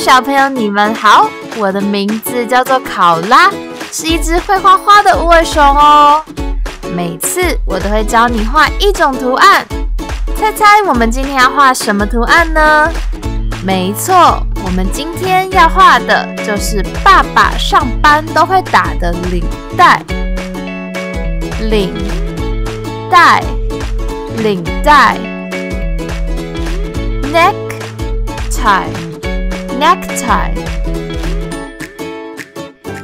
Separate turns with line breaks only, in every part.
小朋友，你们好，我的名字叫做考拉，是一只会画画的无尾熊哦。每次我都会教你画一种图案，猜猜我们今天要画什么图案呢？没错，我们今天要画的就是爸爸上班都会打的领带。领带，领带，neck tie necktie。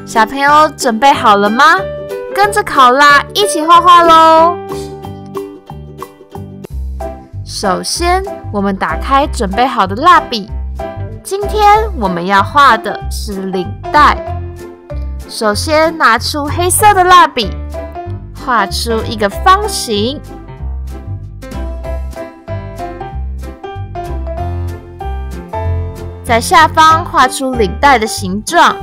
小朋友准备好了吗？跟着考拉一起画画喽！首先，我们打开准备好的蜡笔。今天我们要画的是领带。首先拿出黑色的蜡笔。画出一个方形，在下方画出领带的形状。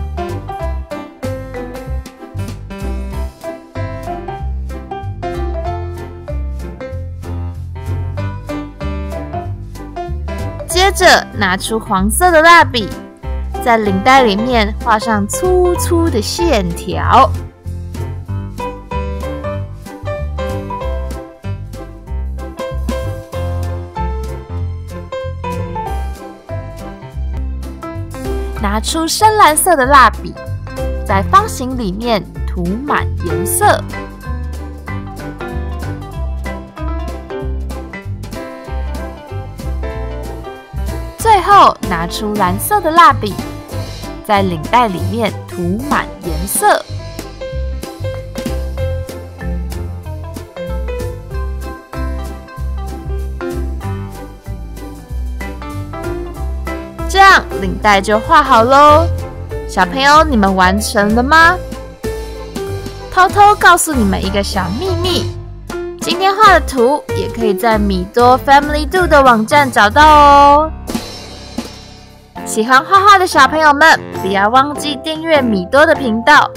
接着拿出黄色的蜡笔，在领带里面画上粗粗的线条。拿出深蓝色的蜡笔，在方形里面涂满颜色。最后拿出蓝色的蜡笔，在领带里面涂满颜色。领带就画好喽，小朋友，你们完成了吗？偷偷告诉你们一个小秘密，今天画的图也可以在米多 Family Do 的网站找到哦。喜欢画画的小朋友们，不要忘记订阅米多的频道，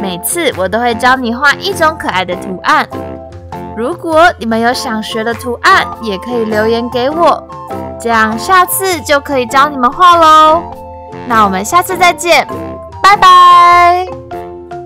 每次我都会教你画一种可爱的图案。如果你们有想学的图案，也可以留言给我。这样下次就可以教你们画喽。那我们下次再见，拜拜。